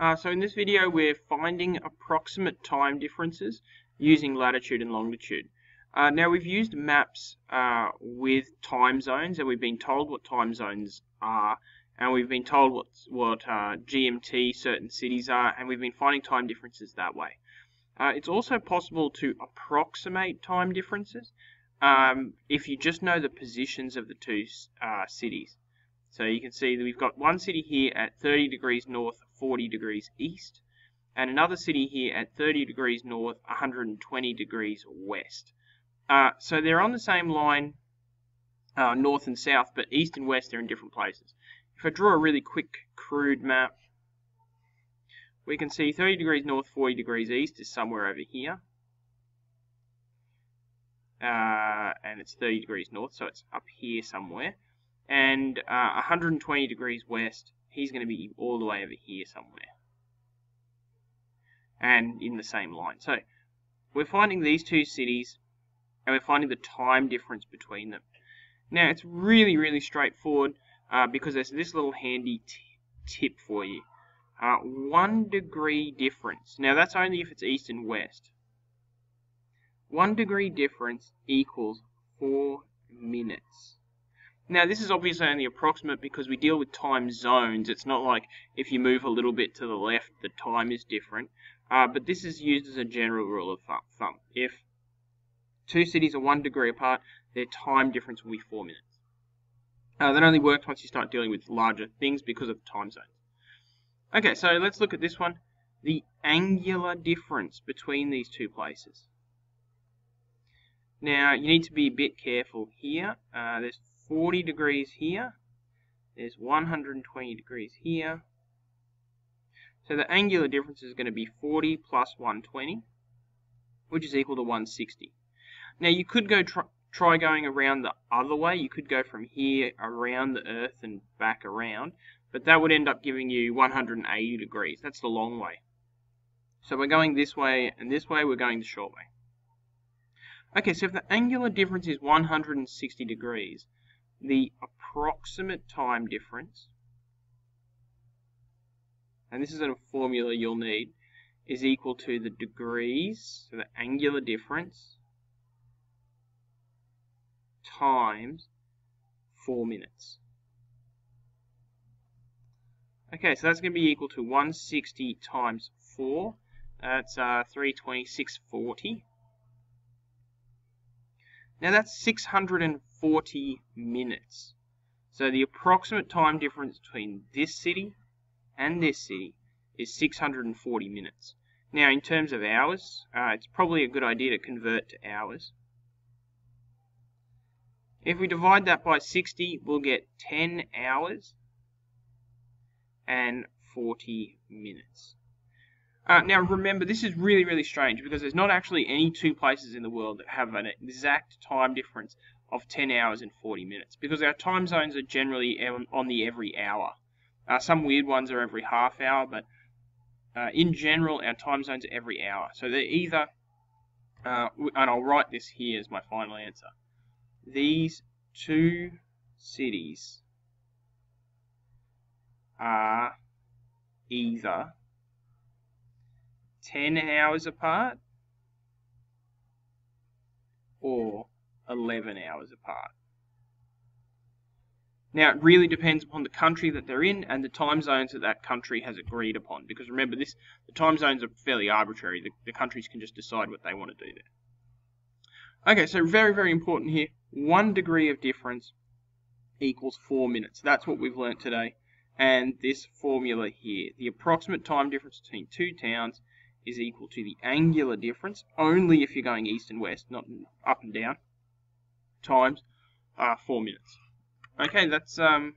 Uh, so in this video we're finding approximate time differences using latitude and longitude. Uh, now we've used maps uh, with time zones and we've been told what time zones are and we've been told what, what uh, GMT certain cities are and we've been finding time differences that way. Uh, it's also possible to approximate time differences um, if you just know the positions of the two uh, cities. So you can see that we've got one city here at 30 degrees north, 40 degrees east, and another city here at 30 degrees north, 120 degrees west. Uh, so they're on the same line, uh, north and south, but east and west are in different places. If I draw a really quick, crude map, we can see 30 degrees north, 40 degrees east is somewhere over here. Uh, and it's 30 degrees north, so it's up here somewhere and uh, 120 degrees west, he's going to be all the way over here somewhere. And in the same line. So we're finding these two cities and we're finding the time difference between them. Now it's really, really straightforward uh, because there's this little handy tip for you. Uh, one degree difference. Now that's only if it's east and west. One degree difference equals four minutes. Now this is obviously only approximate because we deal with time zones. It's not like if you move a little bit to the left, the time is different. Uh, but this is used as a general rule of thumb. If two cities are one degree apart, their time difference will be four minutes. Uh, that only works once you start dealing with larger things because of time zones. Okay, so let's look at this one. The angular difference between these two places. Now, you need to be a bit careful here. Uh, there's 40 degrees here. There's 120 degrees here. So the angular difference is going to be 40 plus 120, which is equal to 160. Now you could go try, try going around the other way. You could go from here around the Earth and back around, but that would end up giving you 180 degrees. That's the long way. So we're going this way and this way, we're going the short way. Okay, so if the angular difference is 160 degrees, the approximate time difference, and this is a formula you'll need, is equal to the degrees, so the angular difference, times 4 minutes. Okay, so that's going to be equal to 160 times 4. That's uh, 326.40. Now that's 640 minutes. So the approximate time difference between this city and this city is 640 minutes. Now in terms of hours, uh, it's probably a good idea to convert to hours. If we divide that by 60, we'll get 10 hours and 40 minutes. Uh, now remember, this is really, really strange because there's not actually any two places in the world that have an exact time difference of 10 hours and 40 minutes because our time zones are generally on the every hour. Uh, some weird ones are every half hour, but uh, in general, our time zones are every hour. So they're either, uh, and I'll write this here as my final answer. These two cities are either 10 hours apart or 11 hours apart. Now, it really depends upon the country that they're in and the time zones that that country has agreed upon. Because remember, this the time zones are fairly arbitrary. The, the countries can just decide what they want to do there. Okay, so very, very important here. One degree of difference equals four minutes. That's what we've learnt today. And this formula here, the approximate time difference between two towns is equal to the angular difference, only if you're going east and west, not up and down, times uh, 4 minutes. Okay, that's um,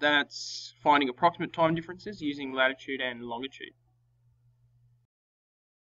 that's finding approximate time differences using latitude and longitude.